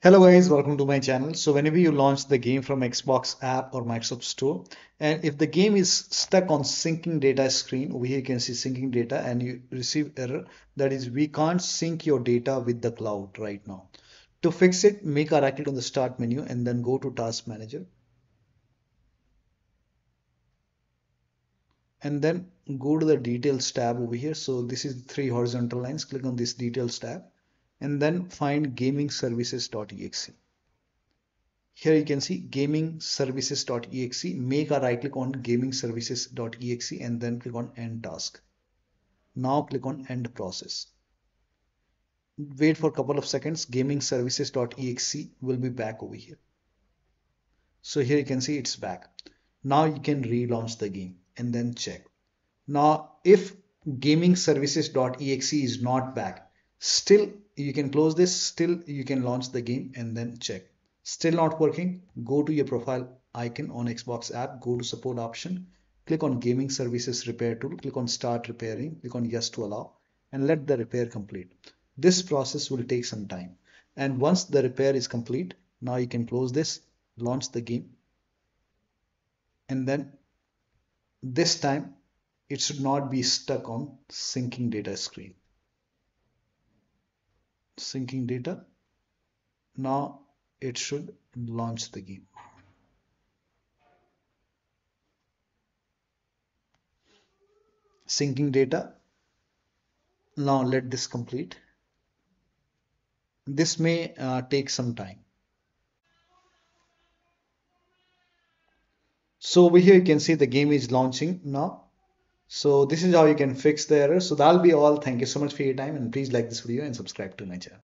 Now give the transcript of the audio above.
Hello guys, welcome to my channel. So whenever you launch the game from Xbox app or Microsoft Store, and if the game is stuck on syncing data screen, over here you can see syncing data and you receive error. That is, we can't sync your data with the cloud right now. To fix it, make a right click on the start menu and then go to task manager. And then go to the details tab over here. So this is three horizontal lines. Click on this details tab and then find gaming services.exe. Here you can see gaming services.exe. Make a right click on gaming services.exe and then click on end task. Now click on end process. Wait for a couple of seconds. Gaming services.exe will be back over here. So here you can see it's back. Now you can relaunch the game and then check. Now if gaming services.exe is not back, still you can close this still you can launch the game and then check. Still not working go to your profile icon on xbox app go to support option click on gaming services repair tool click on start repairing click on yes to allow and let the repair complete. This process will take some time. And once the repair is complete now you can close this launch the game. And then this time it should not be stuck on syncing data screen syncing data. Now it should launch the game. Syncing data. Now let this complete. This may uh, take some time. So over here you can see the game is launching now. So this is how you can fix the error. So that'll be all. Thank you so much for your time and please like this video and subscribe to my channel.